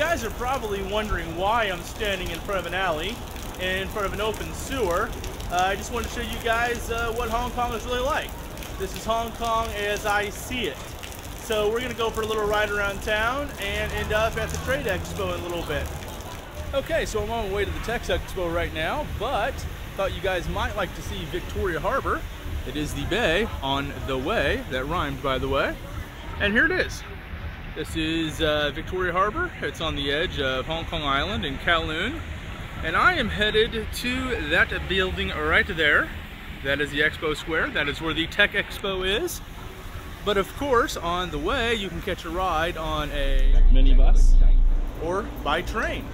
guys are probably wondering why I'm standing in front of an alley, and in front of an open sewer. Uh, I just want to show you guys uh, what Hong Kong is really like. This is Hong Kong as I see it. So we're going to go for a little ride around town and end up at the Trade Expo in a little bit. Okay, so I'm on my way to the Tech Expo right now, but thought you guys might like to see Victoria Harbor. It is the bay on the way, that rhymed by the way. And here it is. This is uh, Victoria Harbor. It's on the edge of Hong Kong Island in Kowloon. And I am headed to that building right there. That is the Expo Square. That is where the Tech Expo is. But of course, on the way, you can catch a ride on a minibus or by train.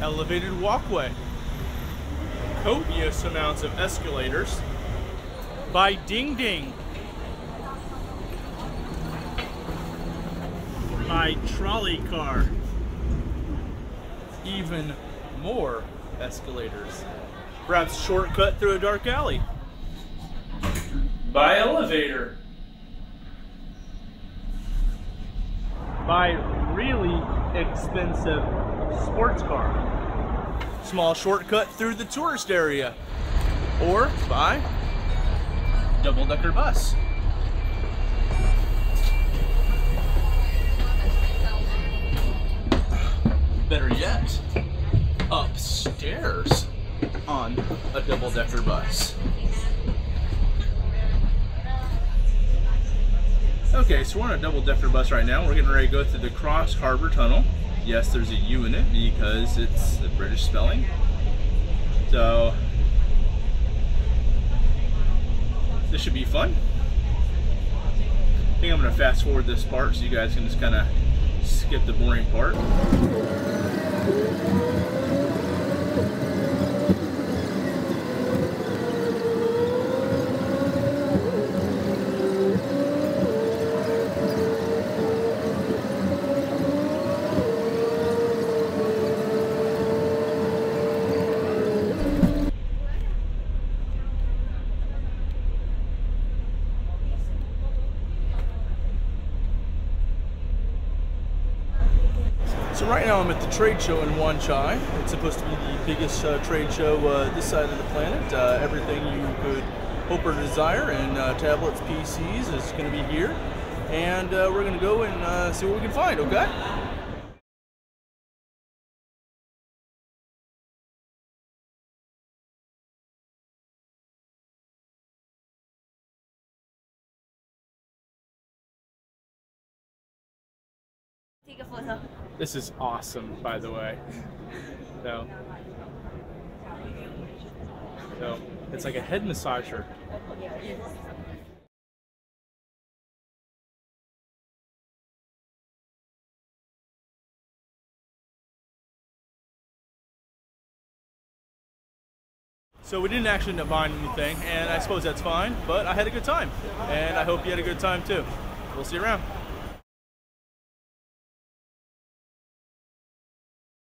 Elevated walkway. Copious amounts of escalators. By Ding Ding. By trolley car. Even more escalators. Perhaps shortcut through a dark alley by elevator, by really expensive sports car, small shortcut through the tourist area, or by double-decker bus. On a double-decker bus. Okay, so we're on a double-decker bus right now. We're getting ready to go through the Cross Harbor Tunnel. Yes, there's a U in it because it's the British spelling. So, this should be fun. I think I'm going to fast forward this part so you guys can just kind of skip the boring part. So right now I'm at the trade show in Wan Chai. It's supposed to be the biggest uh, trade show uh, this side of the planet. Uh, everything you could hope or desire in uh, tablets, PCs is going to be here. And uh, we're going to go and uh, see what we can find, okay? Take a photo. This is awesome, by the way. So, so it's like a head massager. So we didn't actually buying anything, and I suppose that's fine, but I had a good time. And I hope you had a good time too. We'll see you around.